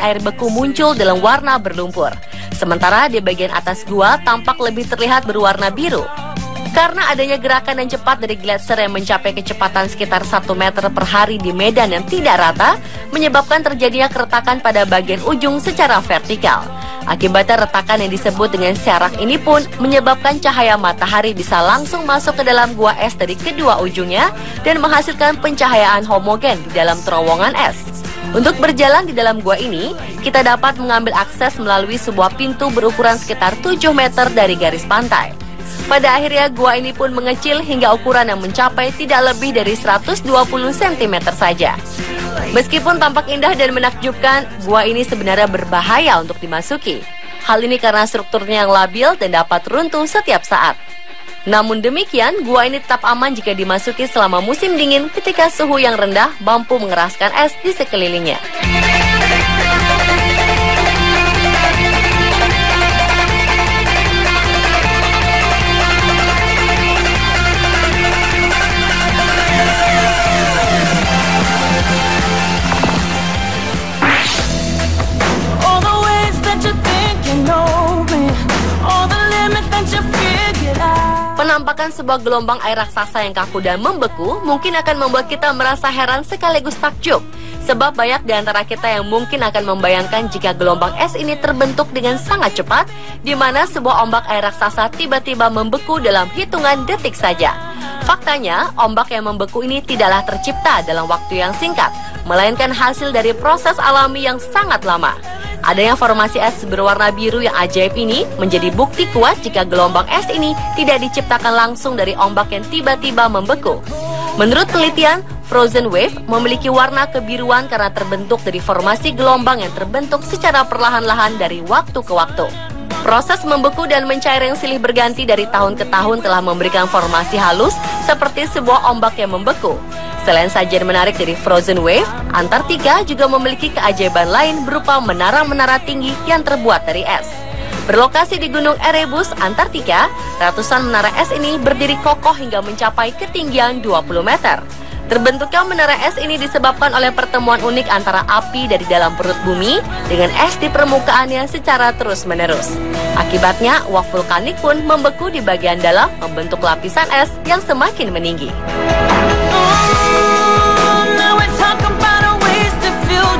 air beku muncul dalam warna berlumpur. Sementara di bagian atas gua tampak lebih terlihat berwarna biru. Karena adanya gerakan yang cepat dari gletser yang mencapai kecepatan sekitar 1 meter per hari di medan yang tidak rata, menyebabkan terjadinya keretakan pada bagian ujung secara vertikal. Akibatnya retakan yang disebut dengan syarak ini pun menyebabkan cahaya matahari bisa langsung masuk ke dalam gua es dari kedua ujungnya dan menghasilkan pencahayaan homogen di dalam terowongan es. Untuk berjalan di dalam gua ini, kita dapat mengambil akses melalui sebuah pintu berukuran sekitar 7 meter dari garis pantai. Pada akhirnya gua ini pun mengecil hingga ukuran yang mencapai tidak lebih dari 120 cm saja. Meskipun tampak indah dan menakjubkan, gua ini sebenarnya berbahaya untuk dimasuki. Hal ini karena strukturnya yang labil dan dapat runtuh setiap saat. Namun demikian, gua ini tetap aman jika dimasuki selama musim dingin ketika suhu yang rendah mampu mengeraskan es di sekelilingnya. Penampakan sebuah gelombang air raksasa yang kaku dan membeku mungkin akan membuat kita merasa heran sekaligus takjub. Sebab banyak di antara kita yang mungkin akan membayangkan jika gelombang es ini terbentuk dengan sangat cepat, di mana sebuah ombak air raksasa tiba-tiba membeku dalam hitungan detik saja. Faktanya, ombak yang membeku ini tidaklah tercipta dalam waktu yang singkat, melainkan hasil dari proses alami yang sangat lama. Adanya formasi es berwarna biru yang ajaib ini menjadi bukti kuat jika gelombang es ini tidak diciptakan langsung dari ombak yang tiba-tiba membeku. Menurut penelitian, frozen wave memiliki warna kebiruan karena terbentuk dari formasi gelombang yang terbentuk secara perlahan-lahan dari waktu ke waktu. Proses membeku dan mencair yang silih berganti dari tahun ke tahun telah memberikan formasi halus seperti sebuah ombak yang membeku. Selain sajian menarik dari Frozen Wave, Antartika juga memiliki keajaiban lain berupa menara-menara tinggi yang terbuat dari es. Berlokasi di Gunung Erebus, Antartika, ratusan menara es ini berdiri kokoh hingga mencapai ketinggian 20 meter. Terbentuknya menara es ini disebabkan oleh pertemuan unik antara api dari dalam perut bumi dengan es di permukaannya secara terus-menerus. Akibatnya, uap vulkanik pun membeku di bagian dalam membentuk lapisan es yang semakin meninggi.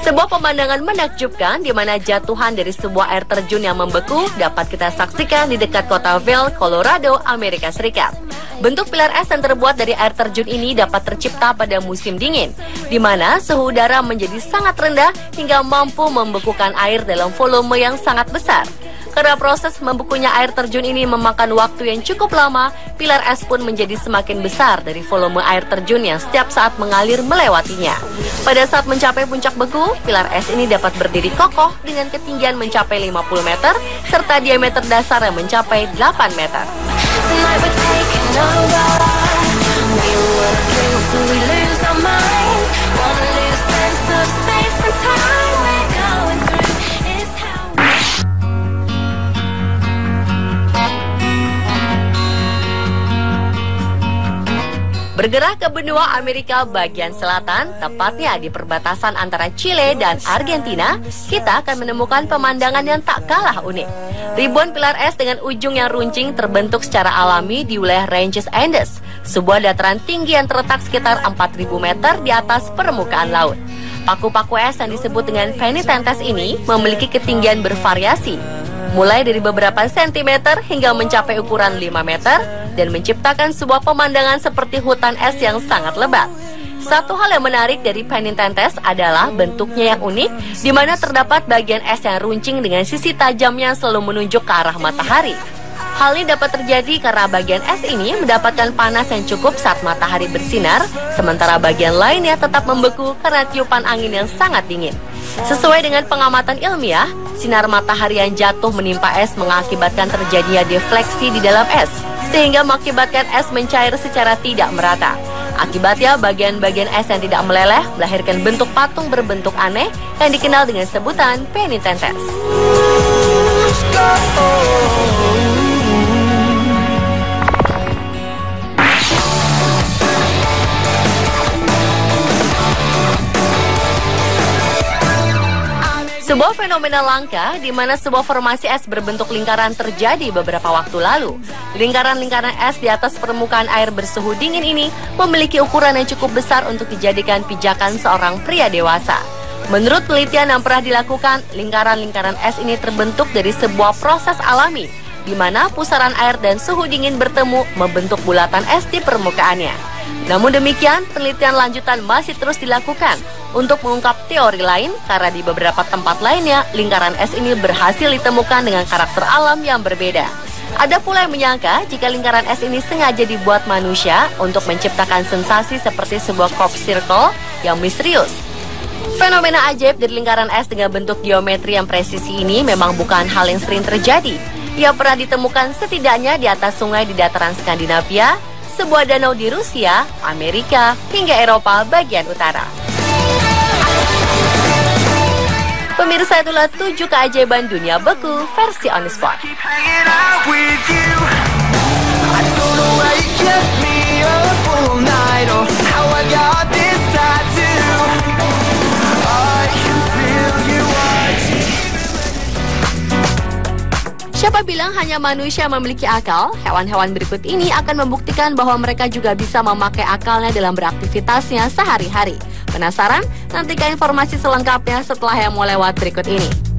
sebuah pemandangan menakjubkan di mana jatuhan dari sebuah air terjun yang membeku dapat kita saksikan di dekat kota Vail, Colorado, Amerika Serikat. Bentuk pilar es yang terbuat dari air terjun ini dapat tercipta pada musim dingin, di mana suhu udara menjadi sangat rendah hingga mampu membekukan air dalam volume yang sangat besar. Karena proses membukunya air terjun ini memakan waktu yang cukup lama, pilar es pun menjadi semakin besar dari volume air terjun yang setiap saat mengalir melewatinya. Pada saat mencapai puncak beku, pilar es ini dapat berdiri kokoh dengan ketinggian mencapai 50 meter serta diameter dasar yang mencapai 8 meter. Bergerak ke benua Amerika bagian selatan, tepatnya di perbatasan antara Chile dan Argentina, kita akan menemukan pemandangan yang tak kalah unik. Ribuan pilar es dengan ujung yang runcing terbentuk secara alami di wilayah Ranges Andes, sebuah dataran tinggi yang terletak sekitar 4.000 meter di atas permukaan laut. Paku-paku es yang disebut dengan penitentes ini memiliki ketinggian bervariasi, mulai dari beberapa sentimeter hingga mencapai ukuran 5 meter, dan menciptakan sebuah pemandangan seperti hutan es yang sangat lebat. Satu hal yang menarik dari Penitentes adalah bentuknya yang unik, di mana terdapat bagian es yang runcing dengan sisi tajamnya selalu menunjuk ke arah matahari. Hal ini dapat terjadi karena bagian es ini mendapatkan panas yang cukup saat matahari bersinar, sementara bagian lainnya tetap membeku karena tiupan angin yang sangat dingin. Sesuai dengan pengamatan ilmiah, sinar matahari yang jatuh menimpa es mengakibatkan terjadinya defleksi di dalam es sehingga mengakibatkan es mencair secara tidak merata. Akibatnya, bagian-bagian es yang tidak meleleh melahirkan bentuk patung berbentuk aneh yang dikenal dengan sebutan penitentes. Sebuah fenomena langka di mana sebuah formasi es berbentuk lingkaran terjadi beberapa waktu lalu. Lingkaran-lingkaran es di atas permukaan air bersuhu dingin ini memiliki ukuran yang cukup besar untuk dijadikan pijakan seorang pria dewasa. Menurut penelitian yang pernah dilakukan, lingkaran-lingkaran es ini terbentuk dari sebuah proses alami di mana pusaran air dan suhu dingin bertemu membentuk bulatan es di permukaannya. Namun demikian, penelitian lanjutan masih terus dilakukan untuk mengungkap teori lain karena di beberapa tempat lainnya lingkaran es ini berhasil ditemukan dengan karakter alam yang berbeda. Ada pula yang menyangka jika lingkaran es ini sengaja dibuat manusia untuk menciptakan sensasi seperti sebuah crop circle yang misterius. Fenomena ajaib dari lingkaran es dengan bentuk geometri yang presisi ini memang bukan hal yang sering terjadi. Ia pernah ditemukan setidaknya di atas sungai di dataran Skandinavia, sebuah danau di Rusia, Amerika, hingga Eropa bagian utara. Pemirsa itulah tujuh keajaiban dunia beku versi on the spot. Siapa bilang hanya manusia memiliki akal? Hewan-hewan berikut ini akan membuktikan bahwa mereka juga bisa memakai akalnya dalam beraktivitasnya sehari-hari. Penasaran? Nantikan informasi selengkapnya setelah yang mau lewat berikut ini.